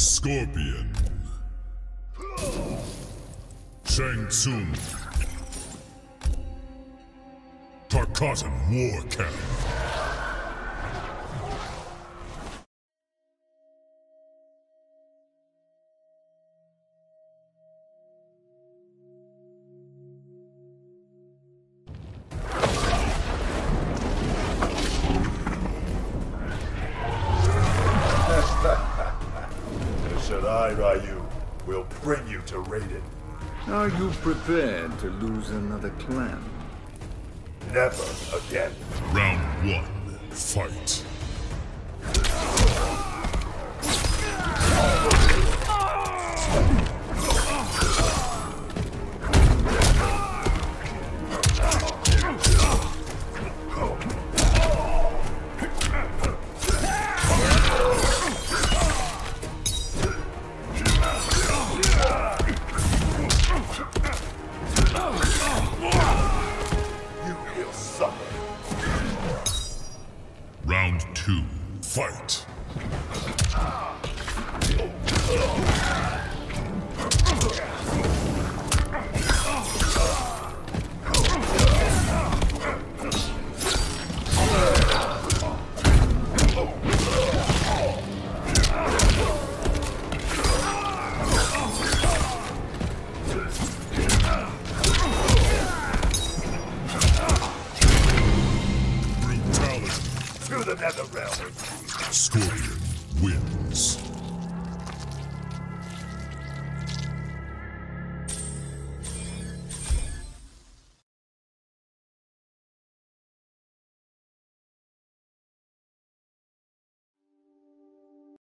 Scorpion. Shang Tsung. Tarkatan War Camp. Shirai Ryu will bring you to Raiden. Are you prepared to lose another clan? Never again. Round one. Fight. Two. Fight. The. Scorpion wins.